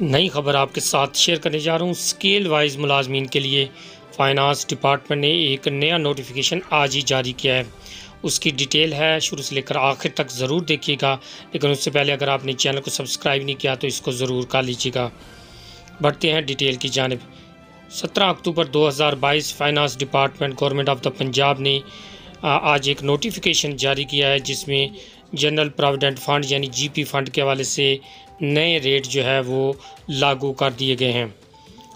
नई खबर आपके साथ शेयर करने जा रहा हूँ। स्केल वाइज मुलाजमीन के लिए फाइनेंस डिपार्टमेंट ने एक नया नोटिफिकेशन आज ही जारी किया है। उसकी डिटेल है, शुरू से लेकर आखिर तक ज़रूर देखिएगा। लेकिन उससे पहले अगर आपने चैनल को सब्सक्राइब नहीं किया तो इसको ज़रूर कर लीजिएगा। बढ़ते हैं डिटेल की जानब। सत्रह October 2022 finance department government of the Punjab ने आज एक नोटिफिकेशन जारी किया है, जिसमें जनरल प्रोविडेंट फंड यानी जीपी फंड के हवाले से नए रेट जो है वो लागू कर दिए गए हैं।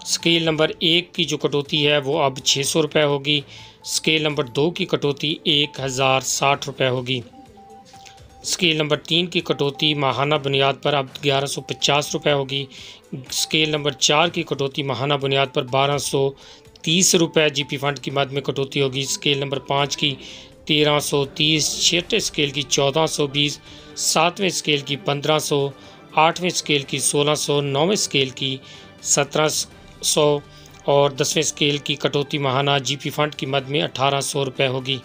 स्केल नंबर एक की जो कटौती है वो अब छः सौ रुपये होगी। स्केल नंबर दो की कटौती एक हज़ार साठ रुपये होगी। स्केल नंबर तीन की कटौती माहाना बुनियाद पर अब ग्यारह सौ पचास रुपये होगी। स्केल नंबर चार की कटौती माहाना बुनियाद पर बारह सौ तीस रुपये जी पी फंड की मद में कटौती होगी। स्केल नंबर पाँच की तेरह सौ तीस छठे स्केल की चौदह सौ बीस, सातवें स्केल की पंद्रह सौ, आठवें स्केल की सोलह सौ, नौवें स्केल की सत्रह सौ और दसवें स्केल की कटौती महाना जीपी फंड की मद में अठारह सौ रुपये होगी।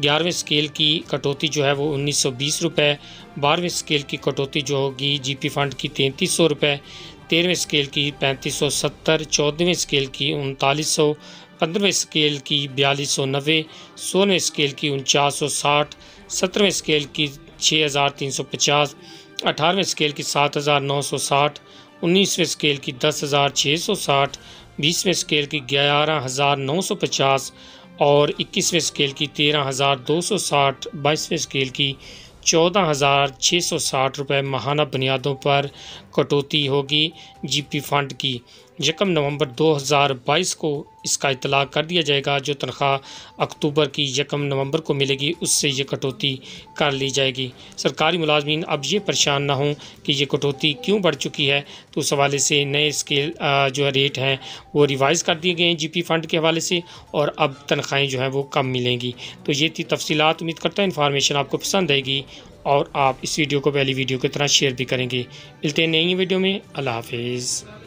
ग्यारहवें स्केल की कटौती जो है वो उन्नीस सौ बीस रुपये बारहवें स्केल की कटौती जो होगी जीपी फंड की तैंतीस सौ रुपये तेरहवें स्केल की पैंतीस सौ सत्तर, चौदहवें स्केल की उनतालीस सौ पंद्रहवें स्केल की बयालीस सौ नब्बे, सोलहवें स्केल की उनचास सौ साठ, सत्रहवें स्केल की छः हज़ार तीन सौ पचास, अठारहवें स्केल की सात हज़ार नौ सौ साठ, उन्नीसवें स्केल की दस हज़ार छः सौ साठ, बीसवें स्केल की ग्यारह हज़ार नौ सौ पचास और इक्कीसवें स्केल की तेरह हज़ार दो सौ साठ, बाईसवें स्केल की चौदह हज़ार छः सौ साठ रुपये माहाना बुनियादों पर कटौती होगी जीपी फंड की। यकम नवंबर 2022 को इसका इतला कर दिया जाएगा, जो तनख्वाह अक्टूबर की यकम नवंबर को मिलेगी, उससे ये कटौती कर ली जाएगी। सरकारी मुलाजमीन अब ये परेशान ना हों कि ये कटौती क्यों बढ़ चुकी है तो उस हवाले से नए स्केल जो है रेट हैं, वो रिवाइज़ कर दिए गए हैं जीपी फ़ंड के हवाले से, और अब तनख्वाहें जो हैं वो कम मिलेंगी। तो ये थी तफसीत उम्मीद करता हूँ इन्फॉर्मेशन आपको पसंद आएगी, और आप इस वीडियो को पहली वीडियो की तरह शेयर भी करेंगे। मिलते हैं नई वीडियो में, अल्लाह हाफिज़।